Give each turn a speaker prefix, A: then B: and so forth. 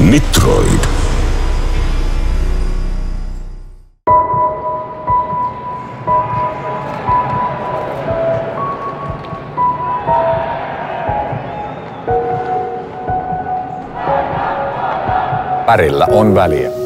A: Nitroid.
B: Värillä on väliä.